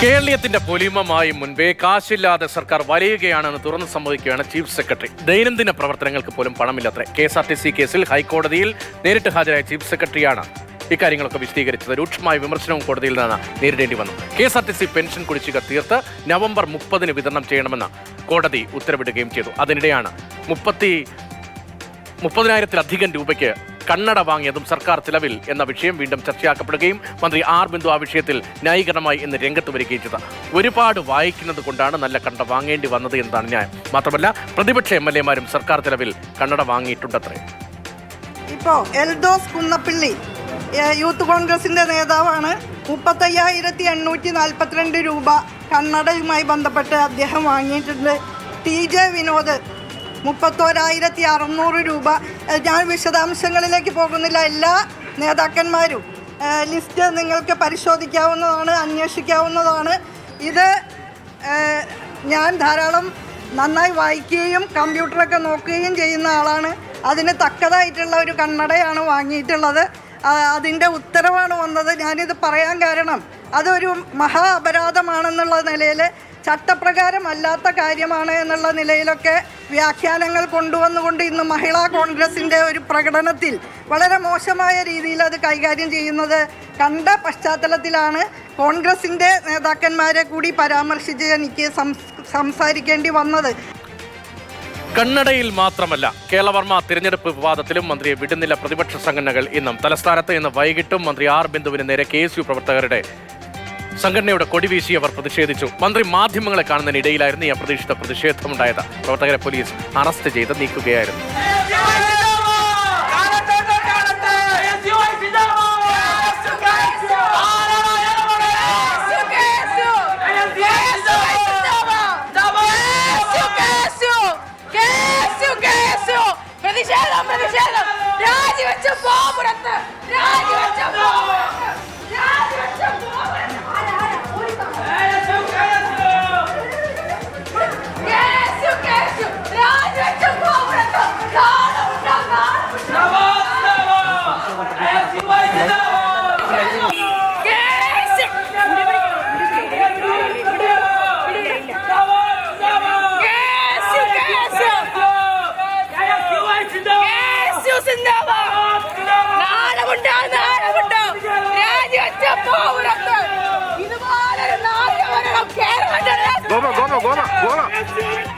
കേരളീയത്തിന്റെ പൊലിമമായി മുൻപേ കാശില്ലാതെ സർക്കാർ വലയുകയാണെന്ന് തുറന്നു സമ്മതിക്കുകയാണ് ചീഫ് സെക്രട്ടറി. ദൈനംദിന പ്രവർത്തനങ്ങൾക്ക് പോലും പണമില്ലത്രേ K S R T C കേസിൽ ഹൈക്കോടതിയിൽ നേരിട്ട് ഹാജരായ ചീഫ് സെക്രട്ടറിയാണ് ഇക്കാര്യങ്ങളൊക്കെ വിശദീകരിച്ചത്. രൂക്ഷമായ വിമർശനവും കോടതിയിൽ നിന്ന് നേരിടേണ്ടി വന്നു. K S R T C pension കുടിശ്ശിക തീർത്ത് നവംബർ മുപ്പതിന് വിതരണം ചെയ്യണമെന്ന് കോടതി ഉത്തരവിടുകയും ചെയ്തു. അതിനിടെയാണ് മുപ്പത്തി മുപ്പതിനായിരത്തിലധികം രൂപയ്ക്ക് കണ്ണട വാങ്ങിയതും സർക്കാർ ചിലവിൽ എന്ന വിഷയം വീണ്ടും ചർച്ചയാക്കപ്പെടുകയും മന്ത്രി ആർ ബിന്ദു ആ വിഷയത്തിൽ ന്യായീകരണമായി ഇന്ന് രംഗത്ത് വരികയും ചെയ്തത് ഒരുപാട് വായിക്കുന്നത് കൊണ്ടാണ് നല്ല കണ്ണട വാങ്ങേണ്ടി വന്നത് എന്നതാണ് ന്യായം. മാത്രമല്ല പ്രതിപക്ഷ എം എൽ എമാരും സർക്കാർ ചിലവിൽ കണ്ണട വാങ്ങിയിട്ടുണ്ടത്രേ. ഇപ്പോ എൽദോസ് കുന്നപ്പിള്ളി യൂത്ത് കോൺഗ്രസിന്റെ നേതാവാണ്. മുപ്പത്തയ്യായിരത്തി എണ്ണൂറ്റി നാൽപ്പത്തിരണ്ട് രൂപ കണ്ണടയുമായി ബന്ധപ്പെട്ട് അദ്ദേഹം വാങ്ങിയിട്ടുണ്ട്. ടി ജെ വിനോദ് മുപ്പത്തോരായിരത്തി അറുന്നൂറ് രൂപ ഞാൻ വിശദാംശങ്ങളിലേക്ക് പോകുന്നില്ല. എല്ലാ നേതാക്കന്മാരും ലിസ്റ്റ് നിങ്ങൾക്ക് പരിശോധിക്കാവുന്നതാണ് അന്വേഷിക്കാവുന്നതാണ്. ഇത് ഞാൻ ധാരാളം നന്നായി വായിക്കുകയും കമ്പ്യൂട്ടറൊക്കെ നോക്കുകയും ചെയ്യുന്ന ആളാണ്. അതിന് തക്കതായിട്ടുള്ള ഒരു കണ്ണടയാണ് വാങ്ങിയിട്ടുള്ളത്. അതിന്റെ ഉത്തരവാണ് വന്നത്. ഞാനിത് പറയാൻ കാരണം അതൊരു മഹാ അപരാധമാണെന്നുള്ള നിലയിൽ ചട്ടപ്രകാരം അല്ലാത്ത കാര്യമാണ് എന്നുള്ള നിലയിലൊക്കെ വ്യാഖ്യാനങ്ങൾ കൊണ്ടുവന്നുകൊണ്ട് ഇന്ന് മഹിളാ കോൺഗ്രസിന്റെ ഒരു പ്രകടനത്തിൽ വളരെ മോശമായ രീതിയിൽ അത് കൈകാര്യം ചെയ്യുന്നത് കണ്ട പശ്ചാത്തലത്തിലാണ് കോൺഗ്രസിന്റെ നേതാക്കന്മാരെ കൂടി പരാമർശിച്ച് എനിക്ക് സംസ് സംസാരിക്കേണ്ടി വന്നത്. കണ്ണടയിൽ മാത്രമല്ല കേളവർമ്മ തിരഞ്ഞെടുപ്പ് വിവാദത്തിലും മന്ത്രിയെ വിടുന്നില്ല പ്രതിപക്ഷ സംഘടനകൾ ഇന്നും. തലസ്ഥാനത്ത് ഇന്ന് വൈകിട്ടും മന്ത്രി ആർ ബിന്ദുവിന് നേരെ കെ പ്രവർത്തകരുടെ സംഘടനയുടെ കൊടി വീശി അവർ പ്രതിഷേധിച്ചു. മന്ത്രി മാധ്യമങ്ങളെ കാണുന്നതിനിടയിലായിരുന്നു ഈ അപ്രതീക്ഷിത പ്രതിഷേധമുണ്ടായത്. പ്രവർത്തകരെ പോലീസ് അറസ്റ്റ് ചെയ്ത് നീക്കുകയായിരുന്നു. goma, goma, goma.